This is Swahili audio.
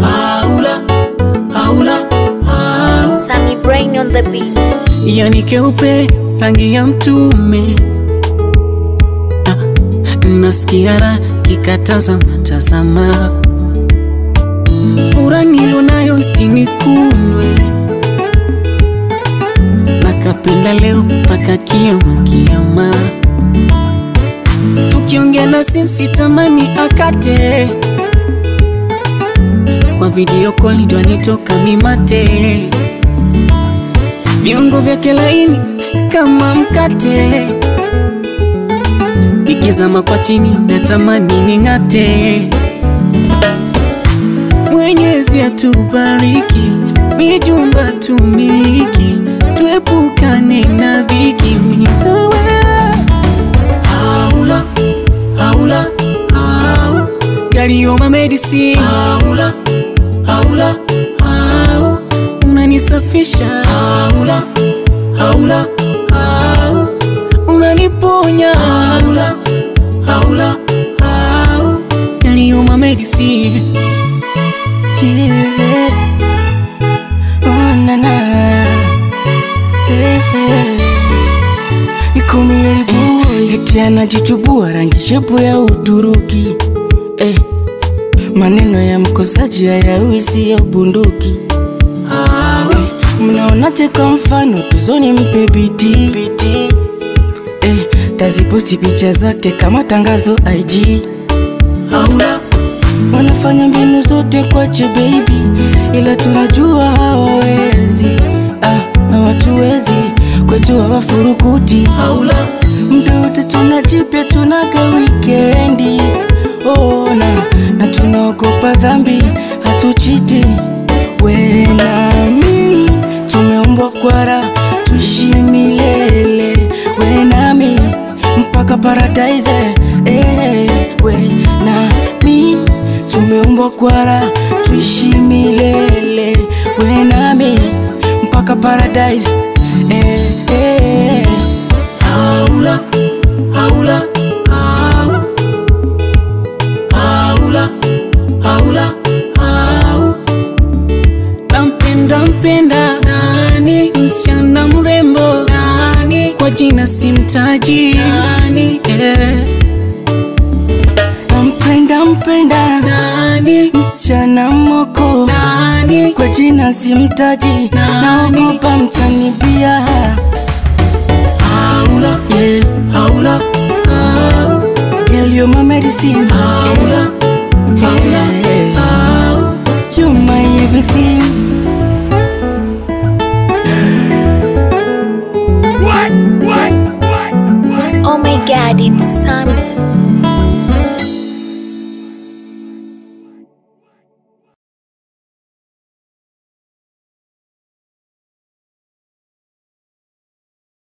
Paula. Sammy Brain on the beat. yani keupe rangi ya mtume. Ah, nasikia raha kikataza natazama fura nilonayo stini kunwe leo mpaka kiama kiama. Tukiongea na simu sitamani akate. Kwa video call ndo anitoka mimate. Viungo vyake laini kama mkate, nikizama kwa chini natamani ning'ate. Mwenyezi atubariki, mijumba tumiliki, tuepukane na dhiki. Mimi na wewe. Haula, haula, Galioma medicine. Haula, haula, Paula, unanisafisha. Haula, haula, Paula, unaniponya. Haula, haula, Paula, Galioma medicine. Yeah. Boy anajichubua rangi shepu ya Uturuki eh. Maneno ya mkosaji hayawisi ya ubunduki. Mnaonaje kwa mfano tuzoni mpe biti eh. Taziposti picha zake kama tangazo IG Aula. wanafanya mbinu zote kwache baby, ila tunajua hawawezi, hawatuwezi kwetu hawafurukuti. haula Muda wote tunajipya, tunaga wikendi oh, na, na tunaogopa dhambi, hatuchiti. We nami tumeumbwa kwara, tuishi milele. We nami mpaka paradise eh, we nami tumeumbwa kwara, tuishi milele. We nami mpaka paradise. Eh, eh. Haula, Paula, Paula. Nampenda mpenda. Nani, msichana mrembo. Nani, kwa jina simtaji. Nani, eh, Nampenda mpenda na simtaji, naogopa mtanibia. Haula, oh my everything. God, it's Sunday.